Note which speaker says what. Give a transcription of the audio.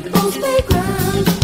Speaker 1: people's playground.